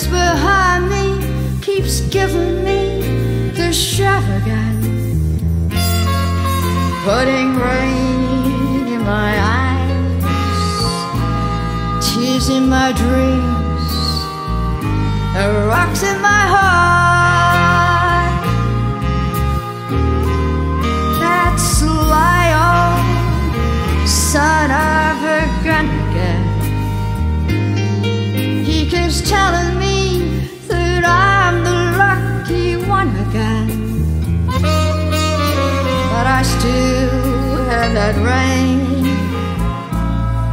just behind me keeps giving me the shove again, putting rain in my eyes, tears in my dreams, and rocks in my heart. That sly old son of a gun again. He keeps telling I still have that rain,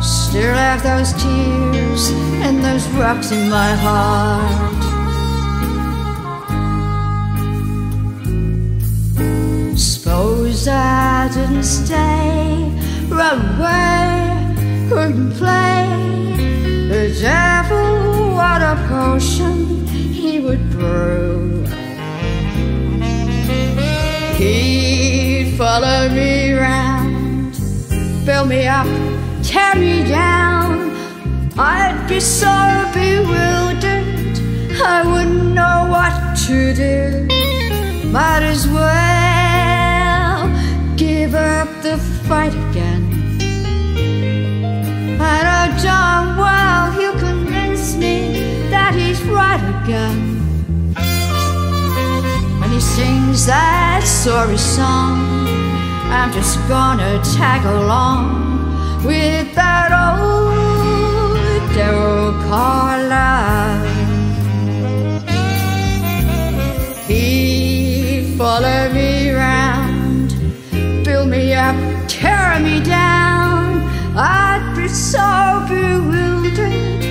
still have those tears and those rocks in my heart. Suppose I didn't stay, run away, couldn't play. The devil, what a potion he would brew. Follow me round, build me up, tear me down. I'd be so bewildered, I wouldn't know what to do. Might as well give up the fight again. I know darn well he'll convince me that he's right again. He sings that sorry song, I'm just gonna tag along with that old Daryl Carlisle. He'd follow me round, build me up, tear me down. I'd be so bewildered,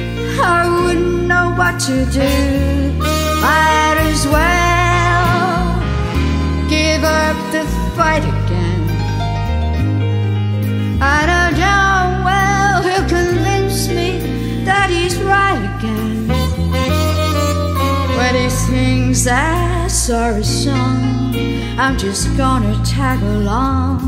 I wouldn't know what to do. The fight again. I don't know well he'll convince me that he's right again. When he sings that sorry song, I'm just gonna tag along